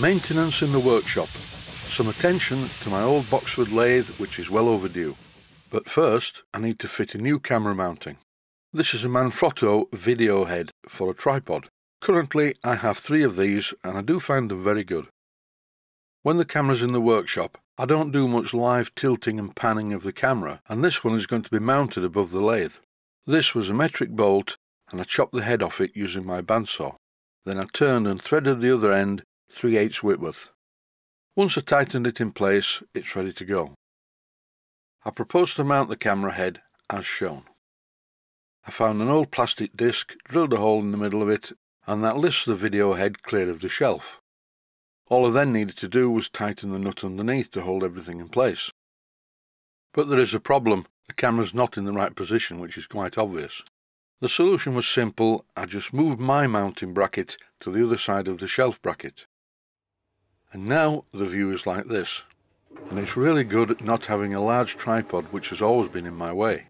Maintenance in the workshop. Some attention to my old Boxford lathe which is well overdue. But first I need to fit a new camera mounting. This is a Manfrotto video head for a tripod. Currently I have three of these and I do find them very good. When the camera's in the workshop I don't do much live tilting and panning of the camera and this one is going to be mounted above the lathe. This was a metric bolt and I chopped the head off it using my bandsaw. Then I turned and threaded the other end 3 8 Whitworth. Once I tightened it in place, it's ready to go. I propose to mount the camera head as shown. I found an old plastic disc, drilled a hole in the middle of it, and that lifts the video head clear of the shelf. All I then needed to do was tighten the nut underneath to hold everything in place. But there is a problem, the camera's not in the right position, which is quite obvious. The solution was simple, I just moved my mounting bracket to the other side of the shelf bracket. And now the view is like this. And it's really good not having a large tripod which has always been in my way.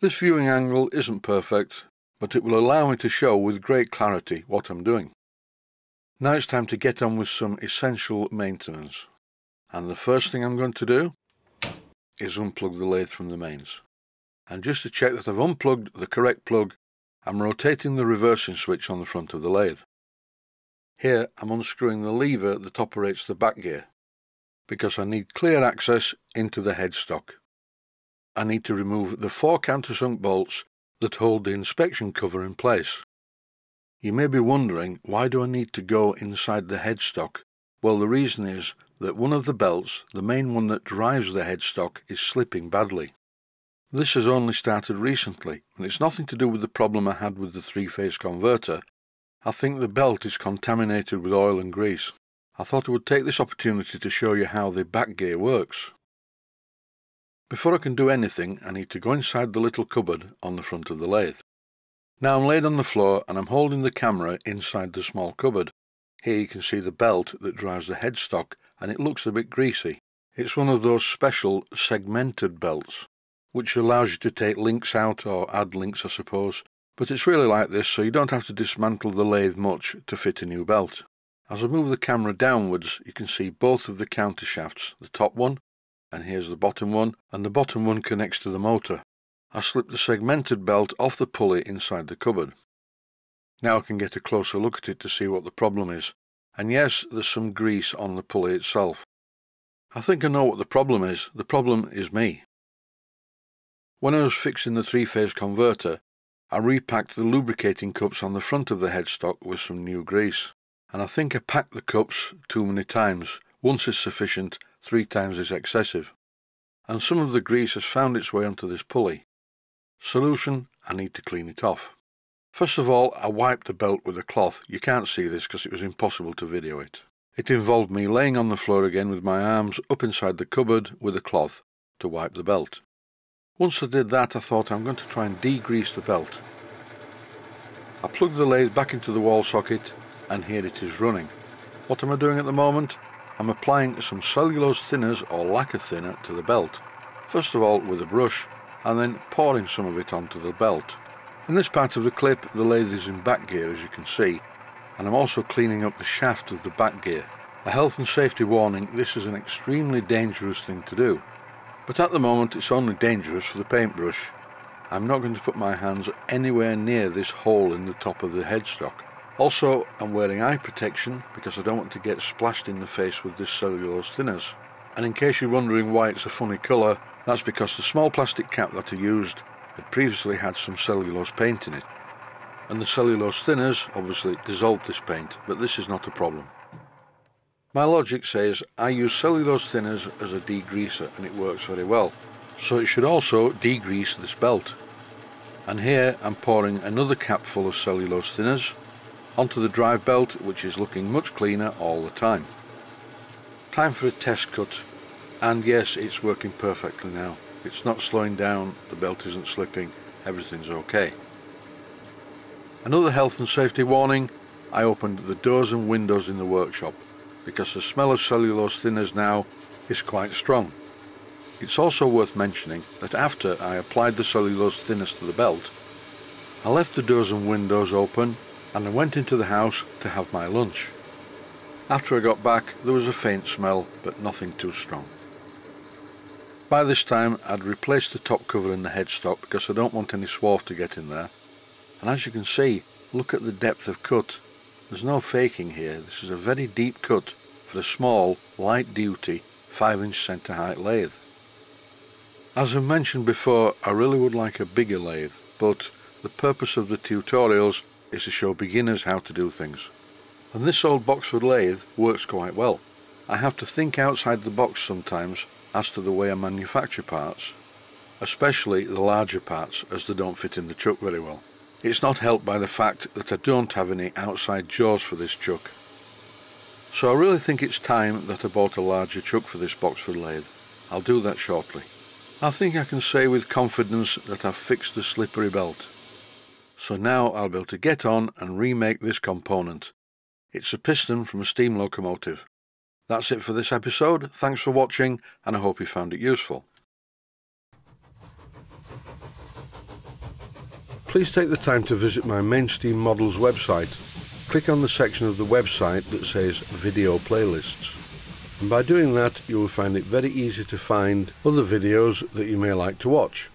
This viewing angle isn't perfect, but it will allow me to show with great clarity what I'm doing. Now it's time to get on with some essential maintenance. And the first thing I'm going to do is unplug the lathe from the mains. And just to check that I've unplugged the correct plug, I'm rotating the reversing switch on the front of the lathe. Here I'm unscrewing the lever that operates the back gear because I need clear access into the headstock. I need to remove the four countersunk bolts that hold the inspection cover in place. You may be wondering why do I need to go inside the headstock? Well the reason is that one of the belts, the main one that drives the headstock, is slipping badly. This has only started recently and it's nothing to do with the problem I had with the three-phase converter I think the belt is contaminated with oil and grease. I thought I would take this opportunity to show you how the back gear works. Before I can do anything, I need to go inside the little cupboard on the front of the lathe. Now I'm laid on the floor and I'm holding the camera inside the small cupboard. Here you can see the belt that drives the headstock and it looks a bit greasy. It's one of those special segmented belts, which allows you to take links out or add links I suppose, but it's really like this so you don't have to dismantle the lathe much to fit a new belt. As I move the camera downwards you can see both of the counter shafts, the top one and here's the bottom one and the bottom one connects to the motor. I slip the segmented belt off the pulley inside the cupboard. Now I can get a closer look at it to see what the problem is and yes there's some grease on the pulley itself. I think I know what the problem is, the problem is me. When I was fixing the three-phase converter I repacked the lubricating cups on the front of the headstock with some new grease, and I think I packed the cups too many times. Once is sufficient, three times is excessive. And some of the grease has found its way onto this pulley. Solution, I need to clean it off. First of all, I wiped the belt with a cloth. You can't see this because it was impossible to video it. It involved me laying on the floor again with my arms up inside the cupboard with a cloth to wipe the belt. Once I did that I thought I'm going to try and degrease the belt. I plugged the lathe back into the wall socket and here it is running. What am I doing at the moment? I'm applying some cellulose thinners or lacquer thinner to the belt. First of all with a brush and then pouring some of it onto the belt. In this part of the clip the lathe is in back gear as you can see and I'm also cleaning up the shaft of the back gear. A health and safety warning, this is an extremely dangerous thing to do. But at the moment it's only dangerous for the paintbrush. I'm not going to put my hands anywhere near this hole in the top of the headstock. Also, I'm wearing eye protection because I don't want to get splashed in the face with this cellulose thinners. And in case you're wondering why it's a funny colour, that's because the small plastic cap that I used had previously had some cellulose paint in it. And the cellulose thinners obviously dissolved this paint, but this is not a problem. My logic says I use cellulose thinners as a degreaser and it works very well. So it should also degrease this belt. And here I'm pouring another cap full of cellulose thinners onto the drive belt which is looking much cleaner all the time. Time for a test cut and yes it's working perfectly now. It's not slowing down, the belt isn't slipping, everything's okay. Another health and safety warning, I opened the doors and windows in the workshop because the smell of cellulose thinners now is quite strong. It's also worth mentioning that after I applied the cellulose thinners to the belt, I left the doors and windows open and I went into the house to have my lunch. After I got back there was a faint smell but nothing too strong. By this time I'd replaced the top cover in the headstock because I don't want any swarf to get in there. And as you can see, look at the depth of cut. There's no faking here, this is a very deep cut for a small, light duty 5 inch centre height lathe. As I mentioned before, I really would like a bigger lathe, but the purpose of the tutorials is to show beginners how to do things. And this old Boxford lathe works quite well. I have to think outside the box sometimes as to the way I manufacture parts, especially the larger parts as they don't fit in the chuck very well. It's not helped by the fact that I don't have any outside jaws for this chuck. So I really think it's time that I bought a larger chuck for this Boxford lathe. I'll do that shortly. I think I can say with confidence that I've fixed the slippery belt. So now I'll be able to get on and remake this component. It's a piston from a steam locomotive. That's it for this episode. Thanks for watching and I hope you found it useful. Please take the time to visit my Mainsteam Models website. Click on the section of the website that says Video Playlists. And by doing that you will find it very easy to find other videos that you may like to watch.